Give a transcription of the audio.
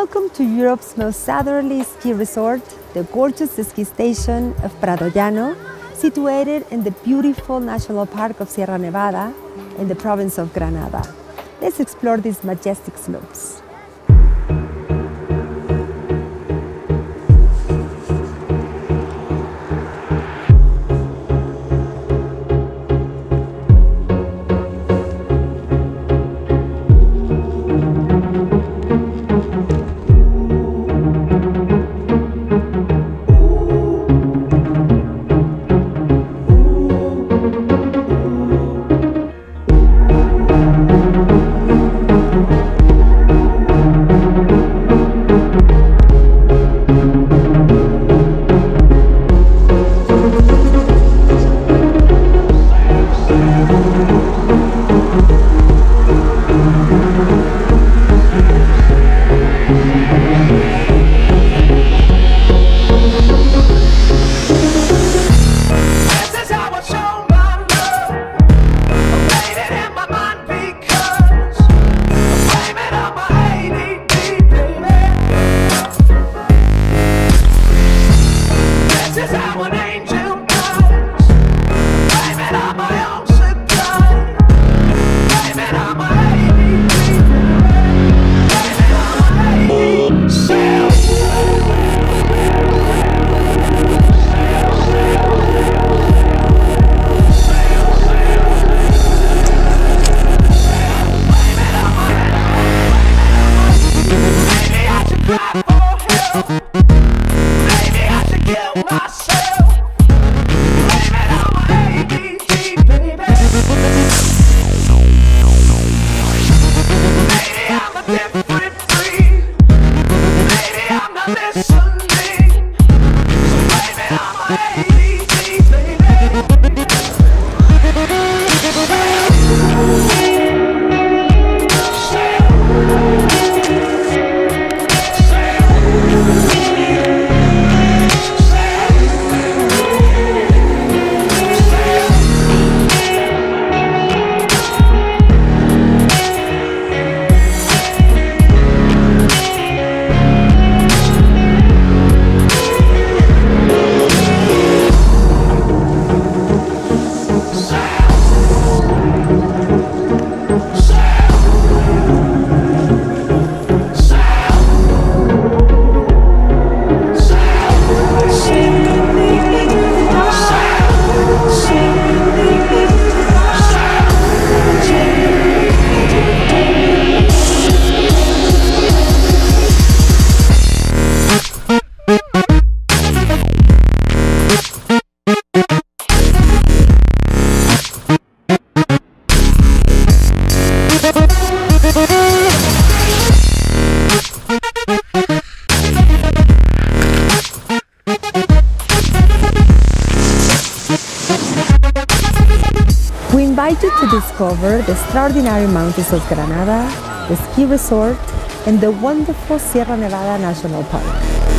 Welcome to Europe's most southerly ski resort, the gorgeous ski station of Prado Llano, situated in the beautiful National Park of Sierra Nevada in the province of Granada. Let's explore these majestic slopes. Maybe I We invite you to discover the extraordinary mountains of Granada, the ski resort, and the wonderful Sierra Nevada National Park.